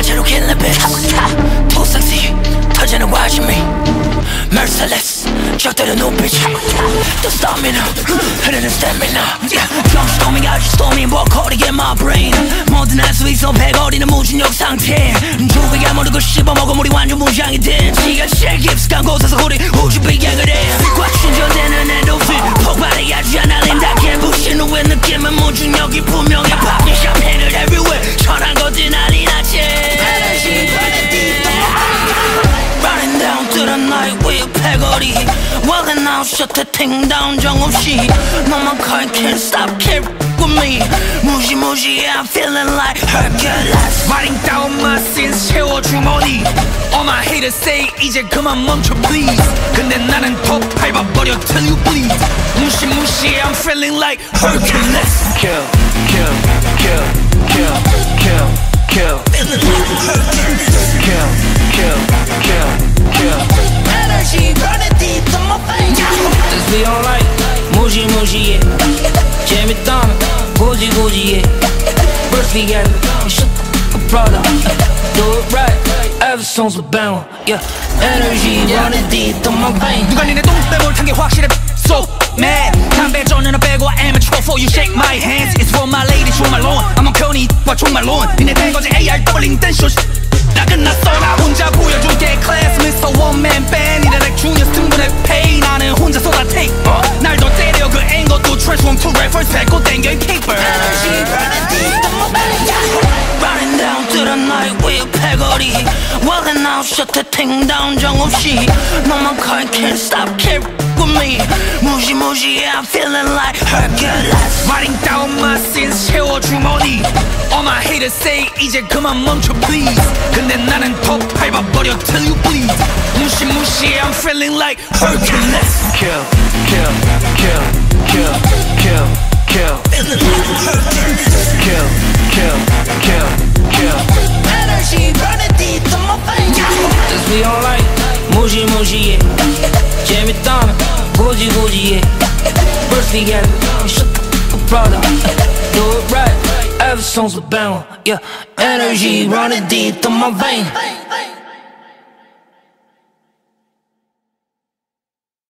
날 저렇게 live it Too sexy 터지는 watch me Merciless 적들의 눈빛 또 stamina 흐르는 stamina 정신 coming out you storming walk holding in my brain 뭐든 할 수 있어 배거리는 무중력 상태 주위가 모르고 씹어먹어 우리 완전 무장이 된 지가 제일 깊숙한 곳에서 우리 night with 패거리 Walking out shut the thing down 정없이 너만 call can't stop keep with me 무시무시 I'm feeling like Hercules Writing down my sins 채워 주머니 All my haters say 이제 그만 멈춰 please 근데 나는 더 밟아버려 till you bleed 무시무시해 I'm feeling like Hercules Kill, be alright 무시무시해 재밌다면 고지고지해 First we get shut the brother Do it right Ever since the bang Yeah Energy running deep through my veins 누가 니네 똥배물 탄게 확실해 So mad 담배 전에는 빼고 I'm a troll for you shake my hands It's for my lady 정말 론 I'm a 편이 와 정말 론 니네 된 거지 AR 더블링 댄쇼 나 끝났어 패거리 Walking out shut the thing down 정없이 너만 call can't stop keep with me 무시무시 I'm feeling like Hercules Writing down my sins 채워 주머니 All my haters say 이제 그만 멈춰 please 근데 나는 더 밟아버려 till you bleed 무시무시해 I'm feeling like Hercules Kill, kill, kill, kill, kill, kill. Kill, We don't like Muji mujiye Cemil Tanrı Goji goji gojiye Burst together Shut the product Do it right. Every song's a banger Yeah. Energy running deep through my vein